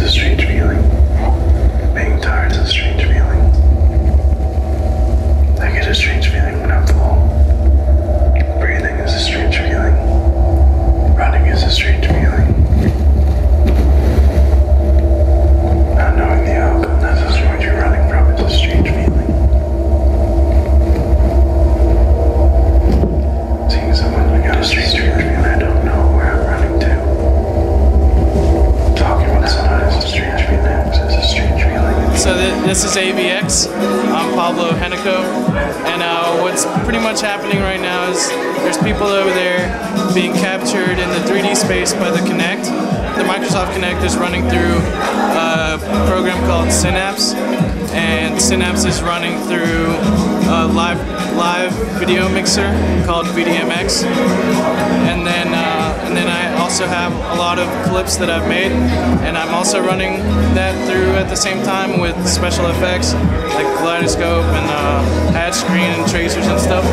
a street. Effects. I'm Pablo Gnecco, and uh, what's pretty much happening right now is there's people over there being captured in the 3D space by the Kinect. The Microsoft Kinect is running through a program called Synapse, and Synapse is running through a live live video mixer called VDMX, and then also have a lot of clips that I've made, and I'm also running that through at the same time with special effects like kaleidoscope and uh, hatch screen and tracers and stuff.